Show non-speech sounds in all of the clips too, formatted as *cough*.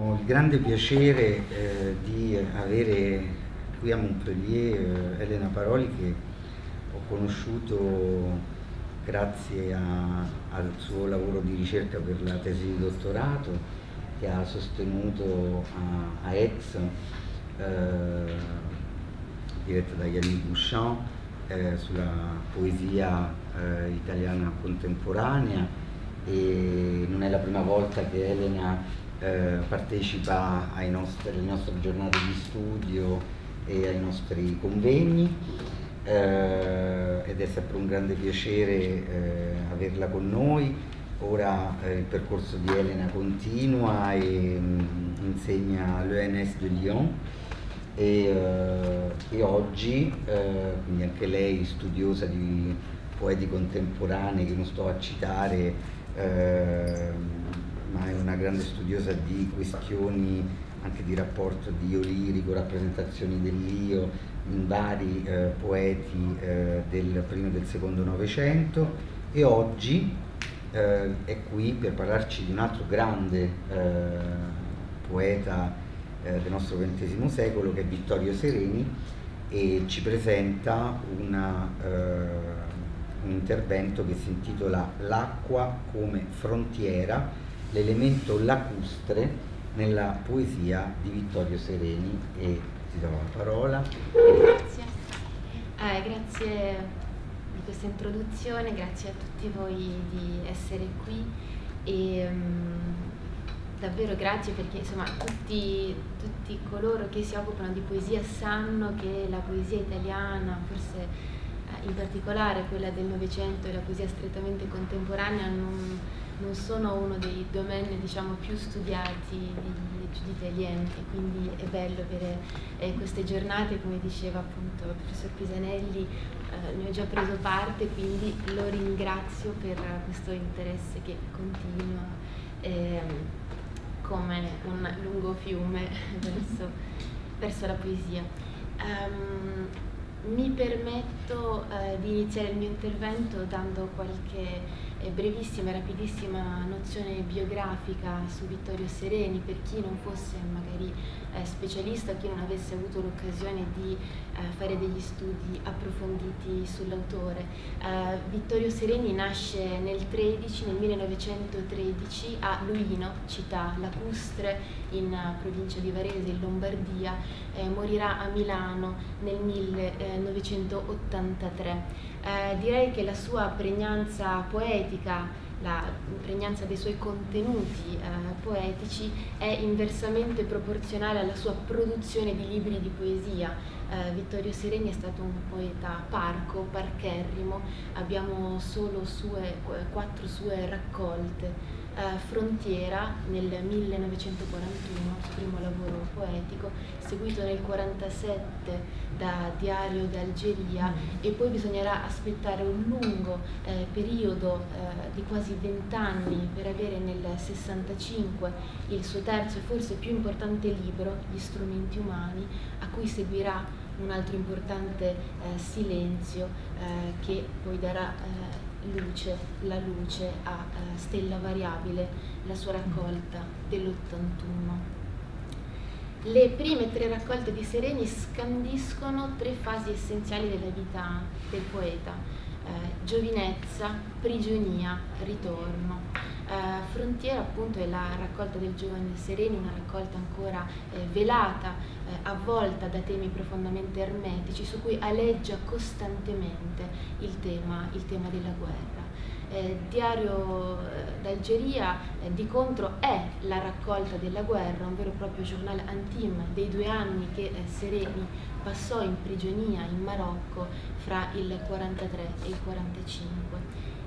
Ho il grande piacere eh, di avere qui a Montpellier eh, Elena Paroli che ho conosciuto grazie a, al suo lavoro di ricerca per la tesi di dottorato che ha sostenuto a, a Aix eh, diretta da Yannick Bouchon eh, sulla poesia eh, italiana contemporanea. E non è la prima volta che Elena eh, partecipa nostri, alle nostre giornate di studio e ai nostri convegni eh, ed è sempre un grande piacere eh, averla con noi. Ora eh, il percorso di Elena continua e mh, mm, insegna all'ENS de Lyon e, eh, e oggi, quindi anche lei studiosa di poeti contemporanei che non sto a citare, ma è una grande studiosa di questioni anche di rapporto di io lirico, rappresentazioni dell'io in vari eh, poeti eh, del primo e del secondo Novecento. E oggi eh, è qui per parlarci di un altro grande eh, poeta eh, del nostro XX secolo che è Vittorio Sereni e ci presenta una, eh, un intervento che si intitola L'acqua come frontiera l'elemento lacustre nella poesia di Vittorio Sereni e ti do la parola. Grazie. Eh, grazie di questa introduzione, grazie a tutti voi di essere qui e um, davvero grazie perché insomma tutti, tutti coloro che si occupano di poesia sanno che la poesia italiana, forse eh, in particolare quella del Novecento e la poesia strettamente contemporanea non non sono uno dei domeni diciamo, più studiati di Giuditta Alienti, quindi è bello avere eh, queste giornate, come diceva appunto il professor Pisanelli, eh, ne ho già preso parte, quindi lo ringrazio per questo interesse che continua eh, come un lungo fiume *laughs* verso, verso la poesia. Um, mi permetto eh, di iniziare il mio intervento dando qualche brevissima e rapidissima nozione biografica su Vittorio Sereni per chi non fosse magari eh, specialista, chi non avesse avuto l'occasione di eh, fare degli studi approfonditi sull'autore. Eh, Vittorio Sereni nasce nel 13, nel 1913 a Luino, città lacustre in provincia di Varese in Lombardia, morirà a Milano nel 1983. Eh, direi che la sua pregnanza poetica, la pregnanza dei suoi contenuti eh, poetici è inversamente proporzionale alla sua produzione di libri di poesia. Eh, Vittorio Sereni è stato un poeta parco, parcherrimo, abbiamo solo sue, quattro sue raccolte eh, Frontiera nel 1941, il suo primo lavoro poetico, seguito nel 1947 da Diario d'Algeria e poi bisognerà aspettare un lungo eh, periodo eh, di quasi vent'anni per avere nel 65 il suo terzo e forse più importante libro, Gli strumenti umani, a cui seguirà un altro importante eh, silenzio eh, che poi darà eh, luce, la luce a uh, Stella Variabile, la sua raccolta dell'81. Le prime tre raccolte di Sereni scandiscono tre fasi essenziali della vita del poeta, eh, giovinezza, prigionia, ritorno. Uh, Frontiera appunto è la raccolta del giovane Sereni, una raccolta ancora eh, velata, eh, avvolta da temi profondamente ermetici su cui aleggia costantemente il tema, il tema della guerra. Eh, Diario eh, d'Algeria eh, di contro è la raccolta della guerra, un vero e proprio giornale antim dei due anni che eh, Sereni passò in prigionia in Marocco fra il 43 e il 45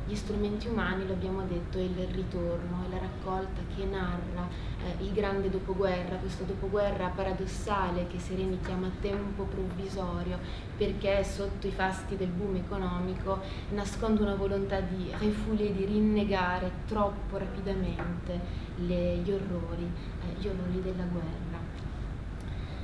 gli strumenti umani, lo abbiamo detto, è il ritorno, è la raccolta che narra eh, il grande dopoguerra, questo dopoguerra paradossale che Sereni chiama tempo provvisorio, perché sotto i fasti del boom economico nasconde una volontà di refouler, di rinnegare troppo rapidamente le, gli orrori, eh, gli orrori della guerra.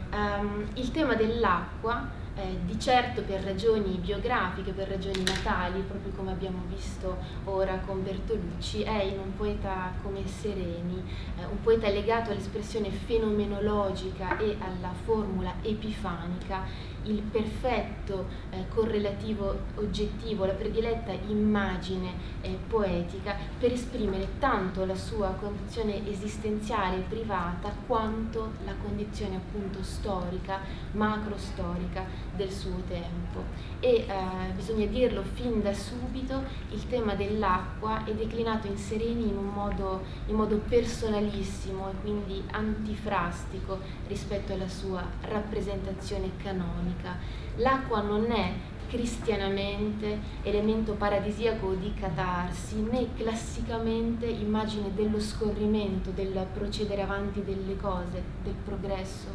Um, il tema dell'acqua eh, di certo per ragioni biografiche, per ragioni natali, proprio come abbiamo visto ora con Bertolucci, è in un poeta come Sereni, eh, un poeta legato all'espressione fenomenologica e alla formula epifanica, il perfetto eh, correlativo oggettivo, la prediletta immagine eh, poetica per esprimere tanto la sua condizione esistenziale privata quanto la condizione appunto storica, macrostorica del suo tempo e eh, bisogna dirlo fin da subito il tema dell'acqua è declinato in Sereni in modo, in modo personalissimo e quindi antifrastico rispetto alla sua rappresentazione canonica. L'acqua non è cristianamente elemento paradisiaco di catarsi, né classicamente immagine dello scorrimento, del procedere avanti delle cose, del progresso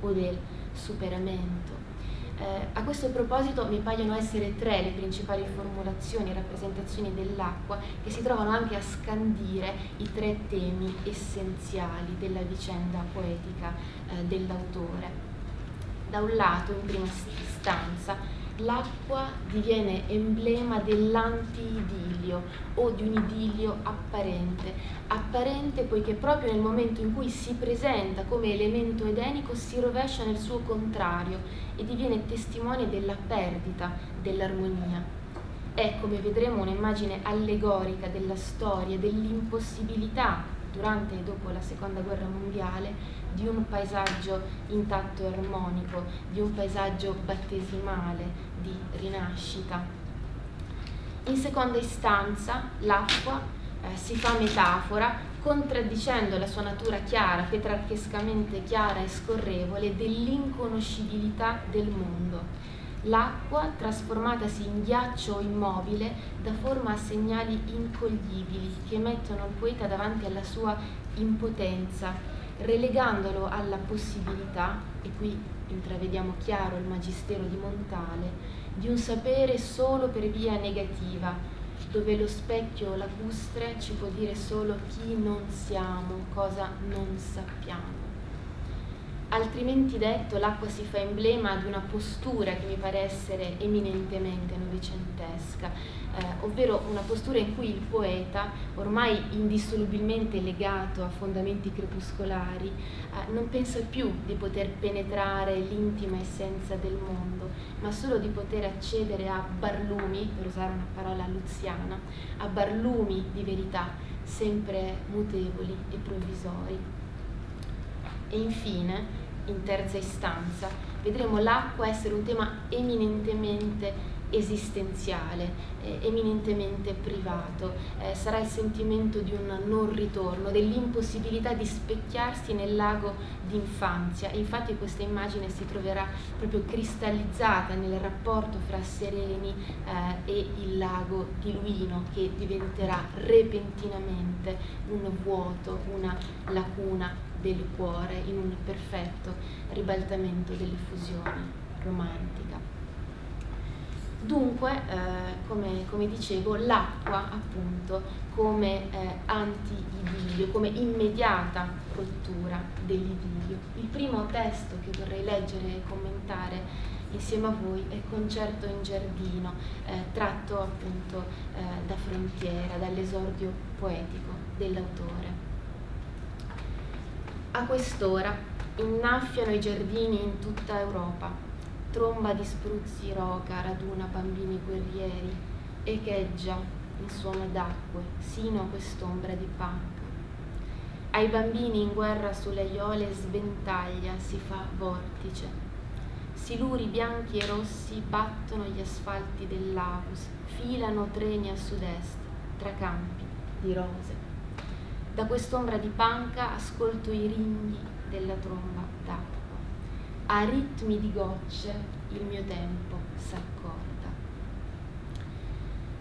o del superamento. Eh, a questo proposito mi paiono essere tre le principali formulazioni e rappresentazioni dell'acqua che si trovano anche a scandire i tre temi essenziali della vicenda poetica eh, dell'autore. Da un lato, in prima istanza, l'acqua diviene emblema dell'anti-idillio o di un idillio apparente. Apparente poiché proprio nel momento in cui si presenta come elemento edenico si rovescia nel suo contrario e diviene testimone della perdita dell'armonia. È, come vedremo, un'immagine allegorica della storia, dell'impossibilità durante e dopo la seconda guerra mondiale di un paesaggio intatto e armonico, di un paesaggio battesimale, di rinascita. In seconda istanza l'acqua eh, si fa metafora contraddicendo la sua natura chiara, petrarchescamente chiara e scorrevole, dell'inconoscibilità del mondo. L'acqua, trasformatasi in ghiaccio immobile, dà forma a segnali incoglibili che mettono il poeta davanti alla sua impotenza, relegandolo alla possibilità, e qui intravediamo chiaro il magistero di Montale, di un sapere solo per via negativa, dove lo specchio lacustre ci può dire solo chi non siamo, cosa non sappiamo. Altrimenti detto, l'acqua si fa emblema di una postura che mi pare essere eminentemente novecentesca, eh, ovvero una postura in cui il poeta, ormai indissolubilmente legato a fondamenti crepuscolari, eh, non pensa più di poter penetrare l'intima essenza del mondo, ma solo di poter accedere a barlumi, per usare una parola luziana, a barlumi di verità, sempre mutevoli e provvisori. E infine, in terza istanza, vedremo l'acqua essere un tema eminentemente esistenziale, eh, eminentemente privato, eh, sarà il sentimento di un non ritorno, dell'impossibilità di specchiarsi nel lago d'infanzia. Infatti questa immagine si troverà proprio cristallizzata nel rapporto fra Sereni eh, e il lago di Luino che diventerà repentinamente un vuoto, una lacuna del cuore in un perfetto ribaltamento delle fusioni romantica. Dunque, eh, come, come, dicevo, l'acqua appunto come eh, anti-idillio, come immediata rottura dell'idillio. Il primo testo che vorrei leggere e commentare insieme a voi è Concerto in giardino, eh, tratto appunto eh, da Frontiera, dall'esordio poetico dell'autore. A quest'ora innaffiano i giardini in tutta Europa tromba di spruzzi roca raduna bambini guerrieri, echeggia in suono d'acque sino a quest'ombra di panca. Ai bambini in guerra sulle aiole sventaglia, si fa vortice. Siluri bianchi e rossi battono gli asfalti dell'Avus, filano treni a sud-est, tra campi di rose. Da quest'ombra di panca ascolto i ringhi della tromba d'acqua a ritmi di gocce il mio tempo s'accorda.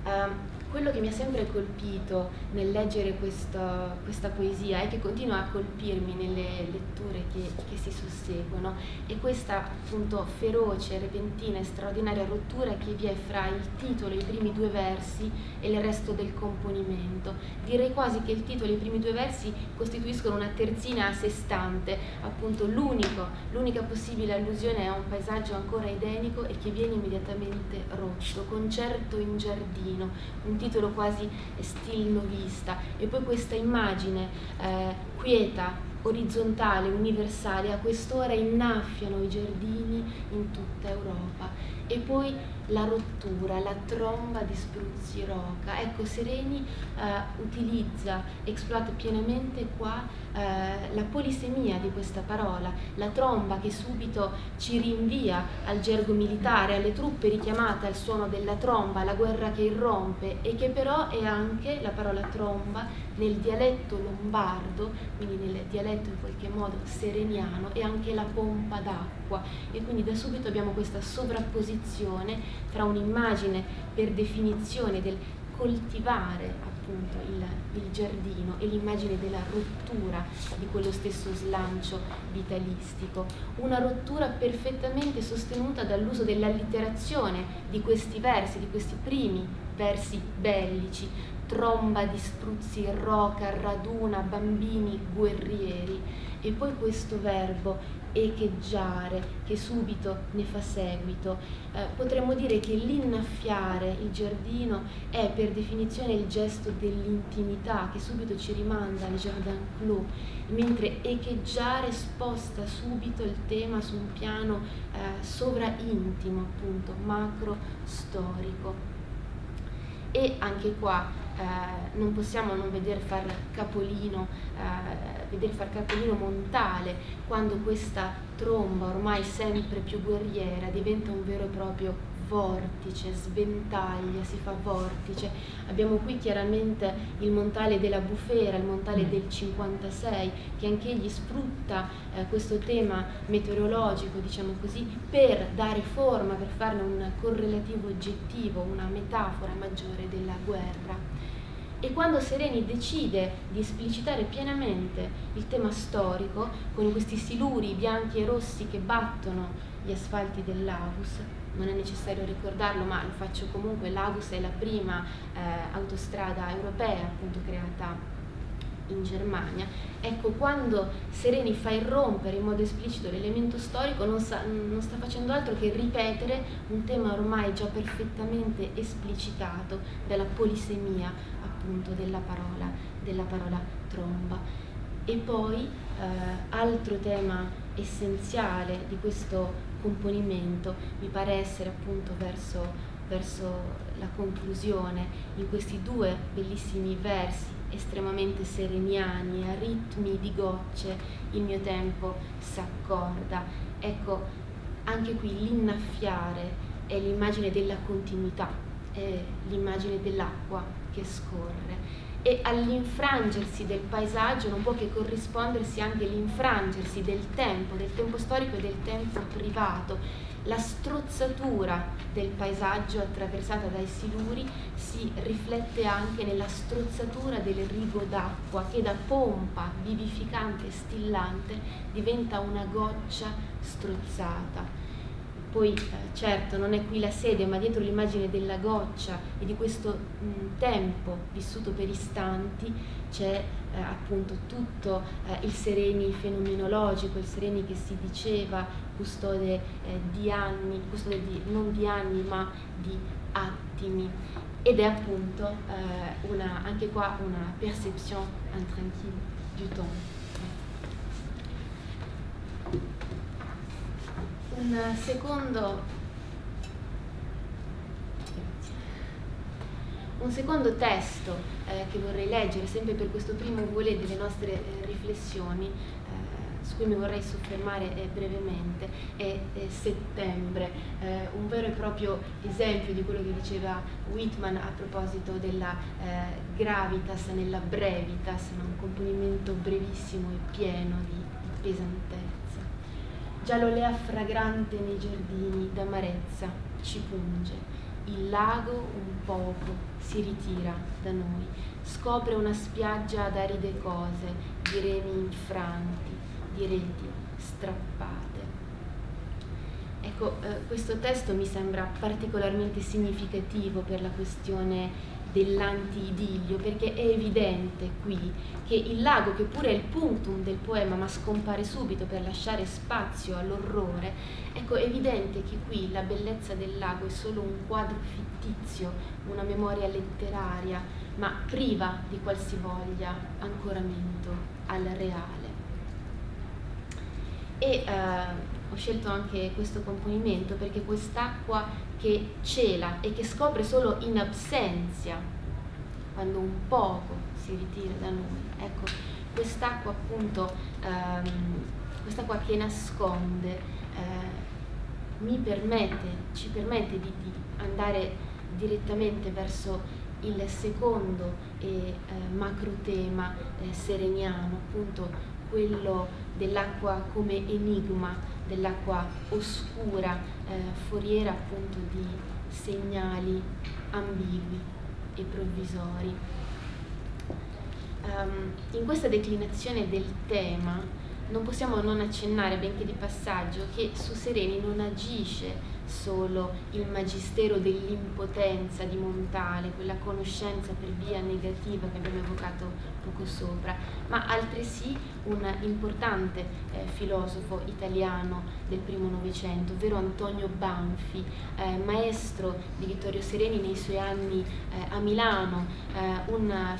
Uh, quello che mi ha sempre colpito nel leggere questa, questa poesia e che continua a colpirmi nelle letture che, che, si susseguono è questa appunto feroce, repentina e straordinaria rottura che vi è fra il titolo, i primi due versi e il resto del componimento. Direi quasi che il titolo e i primi due versi costituiscono una terzina a sé stante, appunto l'unica possibile allusione a un paesaggio ancora edenico e che viene immediatamente rotto, concerto in giardino, un titolo quasi stilnovista e poi questa immagine eh, quieta, orizzontale, universale, a quest'ora innaffiano i giardini in tutta Europa e poi la rottura, la tromba di spruzzi roca. Ecco, Sereni eh, utilizza, esploita pienamente qua eh, la polisemia di questa parola, la tromba che subito ci rinvia al gergo militare, alle truppe richiamate al suono della tromba, alla guerra che irrompe e che però è anche la parola tromba nel dialetto lombardo, quindi nel dialetto in qualche modo sereniano, e anche la pompa d'acqua. E quindi da subito abbiamo questa sovrapposizione tra un'immagine per definizione del coltivare appunto il, il, giardino e l'immagine della rottura di quello stesso slancio vitalistico, una rottura perfettamente sostenuta dall'uso dell'allitterazione di questi versi, di questi primi versi bellici, tromba di spruzzi, roca, raduna, bambini, guerrieri, e poi questo verbo echeggiare che subito ne fa seguito. Eh, potremmo dire che l'innaffiare il giardino è per definizione il gesto dell'intimità che subito ci rimanda al jardin clos, mentre echeggiare sposta subito il tema su un piano eh, sovraintimo, appunto, macro storico. E anche qua eh, non possiamo non vedere far capolino, eh, vedere far capolino montale quando questa tromba ormai sempre più guerriera diventa un vero e proprio vortice, sventaglia, si fa vortice. Abbiamo qui chiaramente il montale della bufera, il montale mm. del 56, che anch'egli sfrutta eh, questo tema meteorologico, diciamo così, per dare forma, per farne un correlativo oggettivo, una metafora maggiore della guerra. E quando Sereni decide di esplicitare pienamente il tema storico, con questi siluri bianchi e rossi che battono gli asfalti dell'Avus, non è necessario ricordarlo, ma lo faccio comunque, l'Avus è la prima eh, autostrada europea appunto creata in Germania, ecco quando Sereni fa irrompere in modo esplicito l'elemento storico non, sa, non, sta facendo altro che ripetere un tema ormai già perfettamente esplicitato dalla polisemia appunto della parola, della parola tromba. E poi eh, altro tema essenziale di questo componimento mi pare essere appunto verso, verso la conclusione in questi due bellissimi versi estremamente sereniani, a ritmi di gocce, il mio tempo s'accorda. Ecco, anche qui l'innaffiare è l'immagine della continuità, è l'immagine dell'acqua che scorre e all'infrangersi del paesaggio non può che corrispondersi anche l'infrangersi del tempo, del tempo storico e del tempo privato. La strozzatura del paesaggio attraversata dai siluri si riflette anche nella strozzatura del rigo d'acqua che da pompa vivificante e stillante diventa una goccia strozzata poi eh, certo non è qui la sede, ma dietro l'immagine della goccia e di questo mh, tempo vissuto per istanti c'è eh, appunto tutto eh, il Sereni fenomenologico, il Sereni che si diceva custode eh, di anni, custode di, non di anni ma di attimi ed è appunto eh, una, anche qua una perception intranquille du temps. Un secondo, un secondo testo eh, che vorrei leggere, sempre per questo primo volet delle nostre eh, riflessioni, eh, su cui mi vorrei soffermare eh, brevemente, è, è Settembre, eh, un vero e proprio esempio di quello che diceva Whitman a proposito della eh, gravitas nella brevitas, un componimento brevissimo e pieno di, di pesantezza. Già l'olea fragrante nei giardini d'amarezza ci punge. il lago un poco si ritira da noi, scopre una spiaggia ad aride cose, di remi infranti, di reti strappate. Ecco, eh, questo testo mi sembra particolarmente significativo per la questione dell'anti-idillio, perché è evidente qui che il lago, che pure è il puntum del poema, ma scompare subito per lasciare spazio all'orrore, ecco, è evidente che qui la bellezza del lago è solo un quadro fittizio, una memoria letteraria, ma priva di qualsivoglia ancoramento al reale. E eh, ho scelto anche questo componimento perché quest'acqua che cela e che scopre solo in absenza, quando un poco si ritira da noi. Ecco, quest'acqua appunto, ehm, quest'acqua che nasconde, eh, mi permette, ci permette di, di, andare direttamente verso il secondo e eh, macro tema eh, sereniano, appunto quello dell'acqua come enigma, dell'acqua oscura, eh, foriera appunto di segnali ambigui e provvisori. Um, in questa declinazione del tema non possiamo non accennare, benché di passaggio, che su Sereni non agisce solo il magistero dell'impotenza di Montale, quella conoscenza per via negativa che abbiamo evocato poco sopra, ma altresì un importante eh, filosofo italiano del primo Novecento, ovvero Antonio Banfi, eh, maestro di Vittorio Sereni nei suoi anni eh, a Milano, eh, un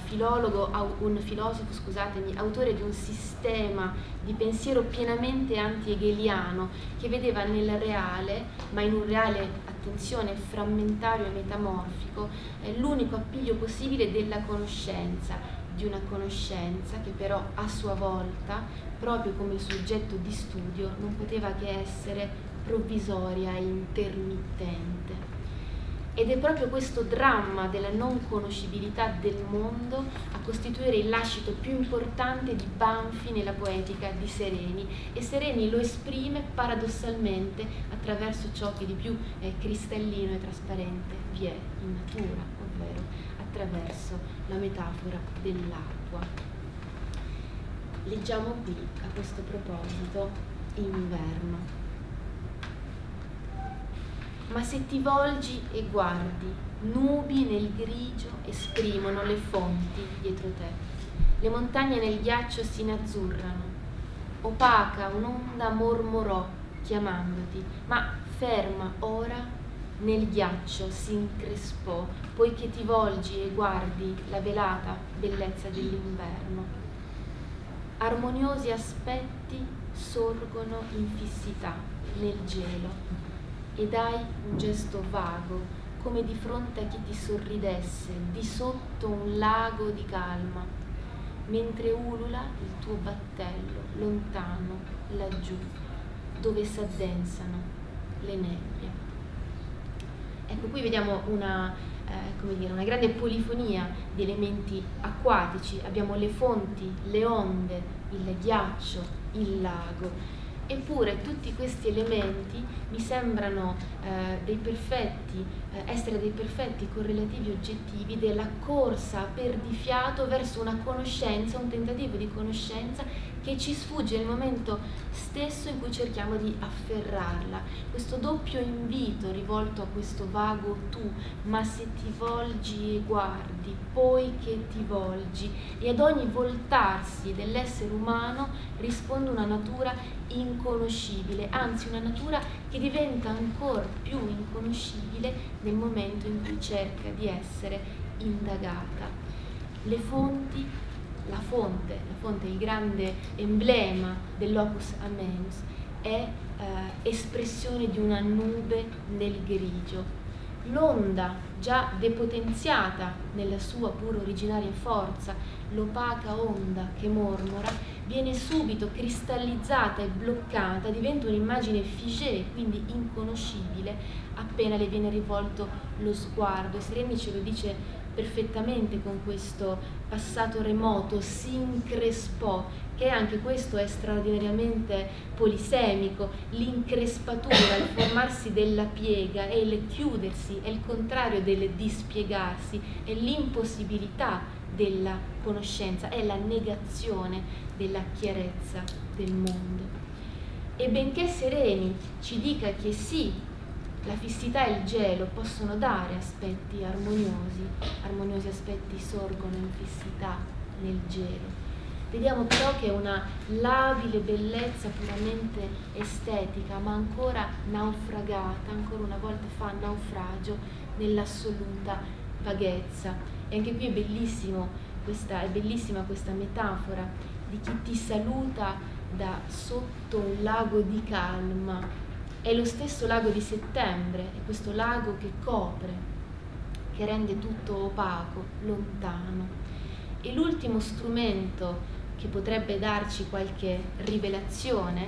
un filosofo, scusatemi, autore di un sistema di pensiero pienamente anti-hegeliano che vedeva nel reale, ma in un reale, attenzione, frammentario e metamorfico, eh, l'unico appiglio possibile della conoscenza, di una conoscenza che però a sua volta, proprio come soggetto di studio, non poteva che essere provvisoria e intermittente. Ed è proprio questo dramma della non conoscibilità del mondo a costituire il lascito più importante di Banfi nella poetica di Sereni e Sereni lo esprime paradossalmente attraverso ciò che di più cristallino e trasparente vi è in natura, attraverso la metafora dell'acqua. Leggiamo qui a questo proposito inverno ma se ti volgi e guardi, nubi nel grigio esprimono le fonti dietro te. Le montagne nel ghiaccio si inazzurrano. Opaca un'onda mormorò chiamandoti, ma ferma ora nel ghiaccio si increspò, poiché ti volgi e guardi la velata bellezza dell'inverno. Armoniosi aspetti sorgono in fissità nel gelo e dai un gesto vago, come di fronte a chi ti sorridesse, di sotto un lago di calma, mentre ulula il tuo battello, lontano, laggiù, dove s'addensano le nebbie. Ecco, qui vediamo una, eh, dire, una grande polifonia di elementi acquatici, abbiamo le fonti, le onde, il ghiaccio, il lago, Eppure tutti questi elementi mi sembrano eh, dei perfetti, eh, essere dei perfetti correlativi oggettivi della corsa per di fiato verso una conoscenza, un tentativo di conoscenza che ci sfugge nel momento stesso in cui cerchiamo di afferrarla. Questo doppio invito rivolto a questo vago tu, ma se ti volgi e guardi, poi che ti volgi, e ad ogni voltarsi dell'essere umano risponde una natura inconoscibile, anzi una natura che diventa ancora più inconoscibile nel momento in cui cerca di essere indagata. Le fonti la fonte, la fonte, il grande emblema dell'opus amenus, è eh, espressione di una nube nel grigio. L'onda, già depotenziata nella sua pur originaria forza, l'opaca onda che mormora, viene subito cristallizzata e bloccata, diventa un'immagine figée, quindi inconoscibile, appena le viene rivolto lo sguardo. E Sereni ce lo dice perfettamente con questo passato remoto, si increspò, che anche questo è straordinariamente polisemico, l'increspatura, il formarsi della piega e il chiudersi, è il contrario del dispiegarsi, è l'impossibilità della conoscenza, è la negazione della chiarezza del mondo. E benché Sereni ci dica che sì, la fissità e il gelo possono dare aspetti armoniosi, armoniosi aspetti sorgono in fissità nel gelo. Vediamo però che è una labile bellezza puramente estetica, ma ancora naufragata, ancora una volta fa naufragio nell'assoluta vaghezza. E anche qui è, questa, è bellissima questa metafora di chi ti saluta da sotto un lago di calma è lo stesso lago di settembre, è questo lago che copre, che rende tutto opaco, lontano. E l'ultimo strumento che potrebbe darci qualche rivelazione, eh,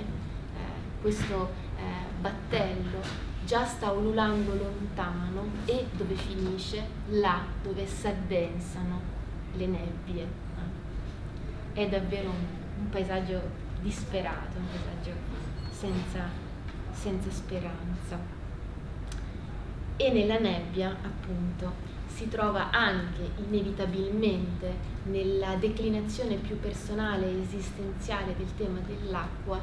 questo eh, battello, già sta ululando lontano e dove finisce? Là dove si addensano le nebbie. È davvero un, un paesaggio disperato, un paesaggio senza senza speranza. E nella nebbia, appunto, si trova anche inevitabilmente nella declinazione più personale e esistenziale del tema dell'acqua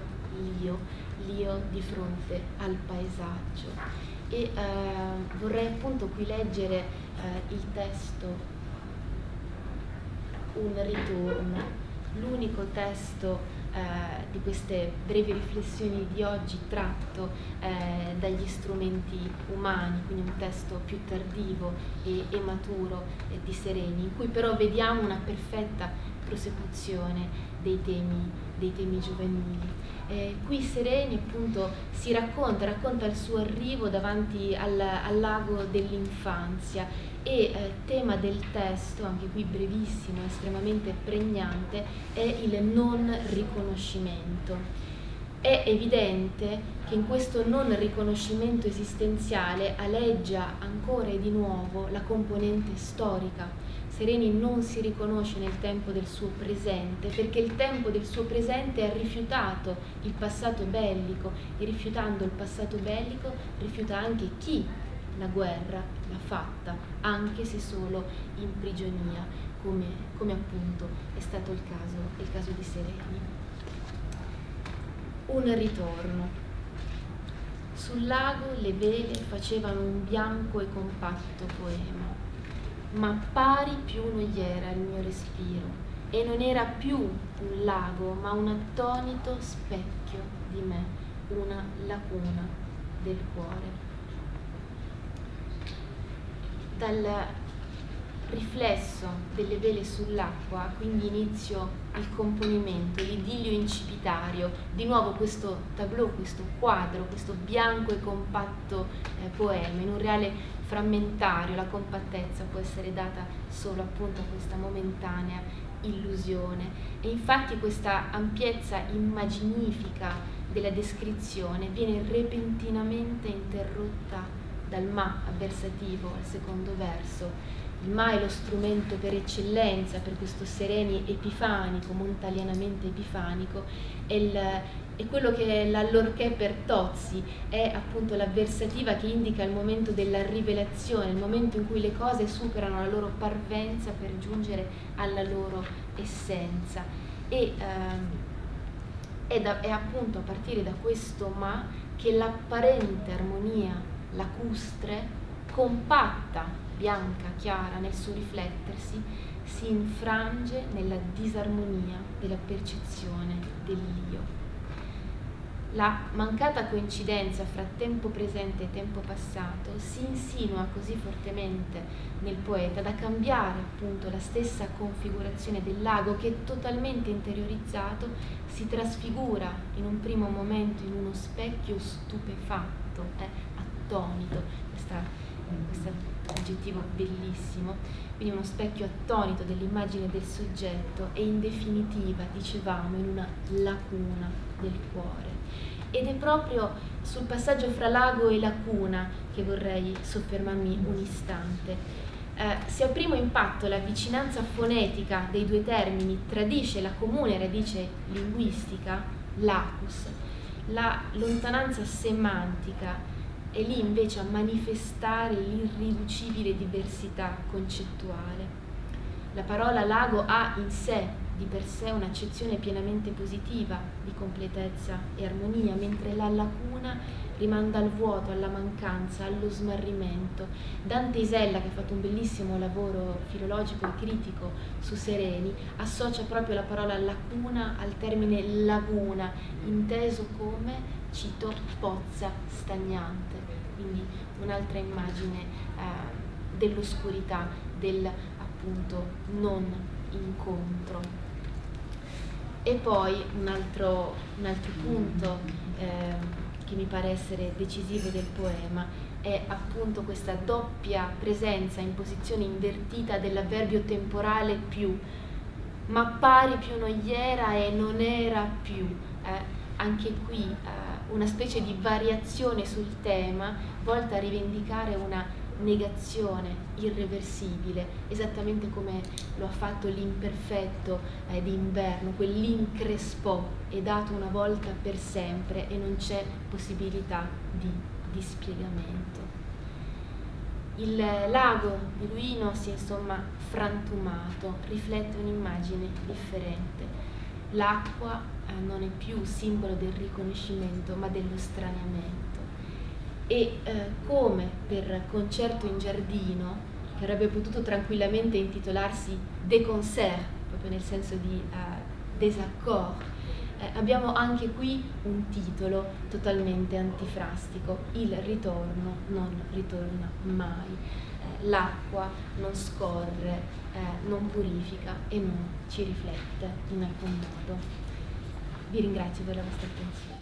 l'io, l'io di fronte al paesaggio. E eh, vorrei appunto qui leggere eh, il testo Un ritorno, l'unico testo eh, di queste brevi riflessioni di oggi tratto eh, dagli strumenti umani, quindi un testo più tardivo e, e maturo eh, di Sereni, in cui però vediamo una perfetta prosecuzione dei temi, dei temi giovanili. Eh, qui Sereni appunto si racconta, racconta il suo arrivo davanti al, al lago dell'infanzia e eh, tema del testo, anche qui brevissimo, estremamente pregnante, è il non riconoscimento. È evidente che in questo non riconoscimento esistenziale aleggia ancora e di nuovo la componente storica. Sereni non si riconosce nel tempo del suo presente perché il tempo del suo presente ha rifiutato il passato bellico e rifiutando il passato bellico rifiuta anche chi la guerra l'ha fatta, anche se solo in prigionia, come, come appunto è stato il caso, il caso di Sereni. Un ritorno. Sul lago le vele facevano un bianco e compatto poema, ma pari più non gli era il mio respiro. E non era più un lago, ma un attonito specchio di me, una lacuna del cuore. Dal riflesso delle vele sull'acqua, quindi inizio il componimento, l'idillio incipitario, di nuovo questo tableau, questo quadro, questo bianco e compatto eh, poema, in un reale frammentario, la compattezza può essere data solo appunto a questa momentanea illusione e infatti questa ampiezza immaginifica della descrizione viene repentinamente interrotta dal ma avversativo al secondo verso. Il ma è lo strumento per eccellenza per questo sereni epifanico, montalianamente epifanico, è, il, è quello che è l'allorché per Tozzi, è appunto l'avversativa che indica il momento della rivelazione, il momento in cui le cose superano la loro parvenza per giungere alla loro essenza. E, ehm, è, da, è appunto a partire da questo ma che l'apparente armonia lacustre, compatta, bianca, chiara nel suo riflettersi, si infrange nella disarmonia della percezione dell'io. La mancata coincidenza fra tempo presente e tempo passato si insinua così fortemente nel poeta da cambiare appunto la stessa configurazione del lago che totalmente interiorizzato si trasfigura in un primo momento in uno specchio stupefatto, eh, attonito, questo aggettivo bellissimo, quindi uno specchio attonito dell'immagine del soggetto e in definitiva, dicevamo, in una lacuna del cuore. Ed è proprio sul passaggio fra lago e lacuna che vorrei soffermarmi un istante. Eh, se a primo impatto la vicinanza fonetica dei due termini tradisce la comune radice linguistica, lacus, la lontananza semantica è lì invece a manifestare l'irriducibile diversità concettuale. La parola lago ha in sé di per sé un'accezione pienamente positiva di completezza e armonia, mentre la lacuna rimanda al vuoto, alla mancanza, allo smarrimento. Dante Isella, che ha fatto un bellissimo lavoro filologico e critico su Sereni, associa proprio la parola lacuna al termine laguna, inteso come, cito, pozza stagnante, quindi un'altra immagine eh, dell'oscurità, del appunto non incontro. E poi un altro, un altro punto eh, che mi pare essere decisivo del poema è appunto questa doppia presenza in posizione invertita dell'avverbio temporale più, ma pari più non era e non era più. Eh, anche qui eh, una specie di variazione sul tema volta a rivendicare una negazione irreversibile, esattamente come lo ha fatto l'imperfetto eh, d'inverno, quell'increspò è dato una volta per sempre e non c'è possibilità di dispiegamento. Il lago di Luino si è insomma frantumato, riflette un'immagine differente. L'acqua eh, non è più simbolo del riconoscimento ma dello straniamento e eh, come per concerto in giardino, che avrebbe potuto tranquillamente intitolarsi De concert, proprio nel senso di uh, désaccord, eh, abbiamo anche qui un titolo totalmente antifrastico, il ritorno non ritorna mai, eh, l'acqua non scorre, eh, non purifica e non ci riflette in alcun modo. Vi ringrazio per la vostra attenzione.